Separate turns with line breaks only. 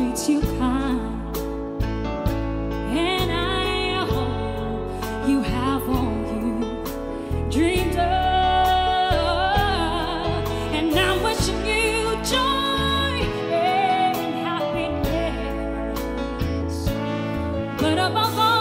treats you kind. And I hope you have all you dreamed of. And I'm wishing you joy and happiness. But above all,